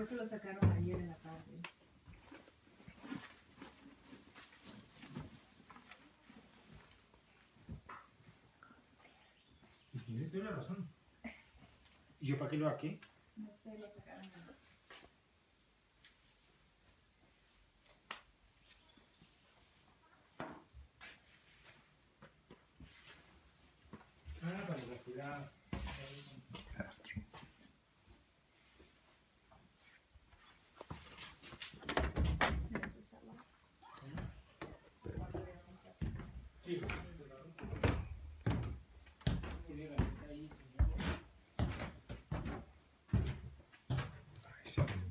Creo que lo sacaron ayer en la tarde. Y tiene toda la razón. ¿Y yo para qué lo aquí? No sé, lo sacaron ayer. Ah, para respirar. Все.